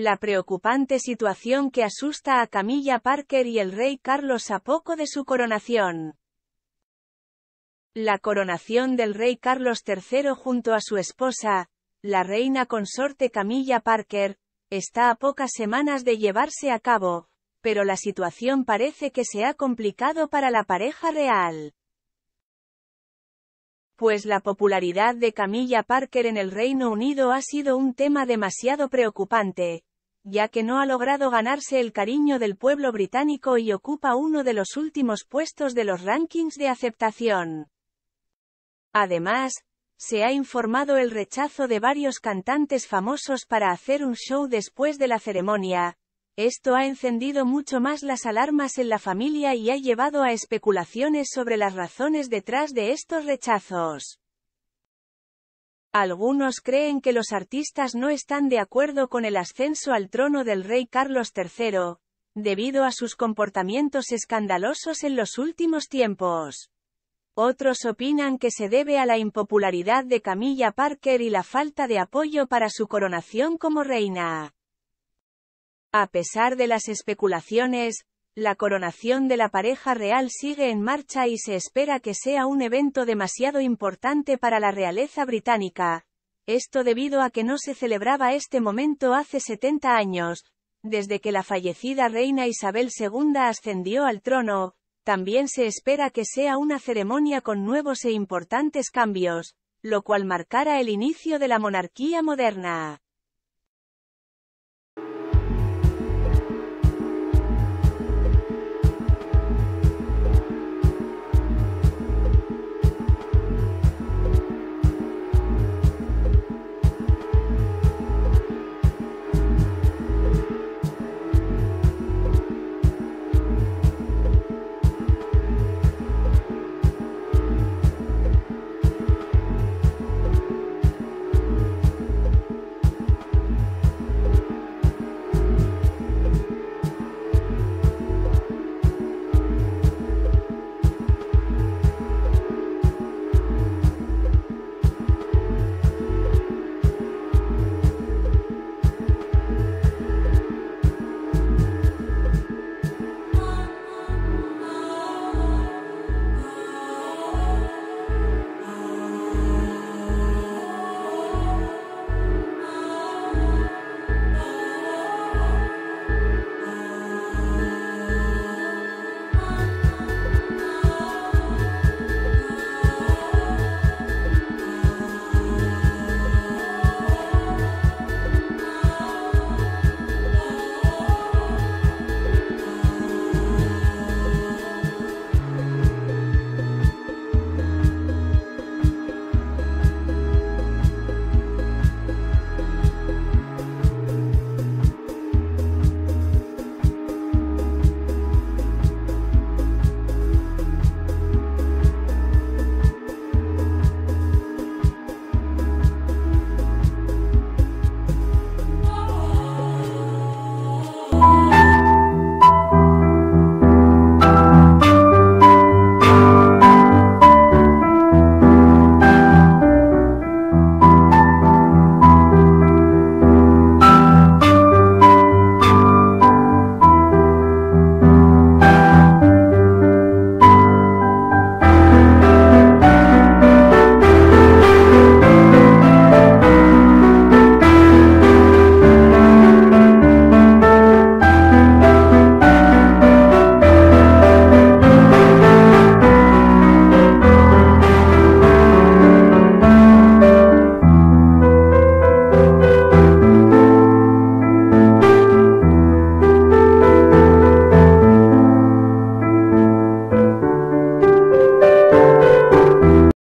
La preocupante situación que asusta a Camilla Parker y el rey Carlos a poco de su coronación. La coronación del rey Carlos III junto a su esposa, la reina consorte Camilla Parker, está a pocas semanas de llevarse a cabo, pero la situación parece que se ha complicado para la pareja real. Pues la popularidad de Camilla Parker en el Reino Unido ha sido un tema demasiado preocupante, ya que no ha logrado ganarse el cariño del pueblo británico y ocupa uno de los últimos puestos de los rankings de aceptación. Además, se ha informado el rechazo de varios cantantes famosos para hacer un show después de la ceremonia. Esto ha encendido mucho más las alarmas en la familia y ha llevado a especulaciones sobre las razones detrás de estos rechazos. Algunos creen que los artistas no están de acuerdo con el ascenso al trono del rey Carlos III, debido a sus comportamientos escandalosos en los últimos tiempos. Otros opinan que se debe a la impopularidad de Camilla Parker y la falta de apoyo para su coronación como reina. A pesar de las especulaciones, la coronación de la pareja real sigue en marcha y se espera que sea un evento demasiado importante para la realeza británica. Esto debido a que no se celebraba este momento hace 70 años, desde que la fallecida reina Isabel II ascendió al trono, también se espera que sea una ceremonia con nuevos e importantes cambios, lo cual marcará el inicio de la monarquía moderna.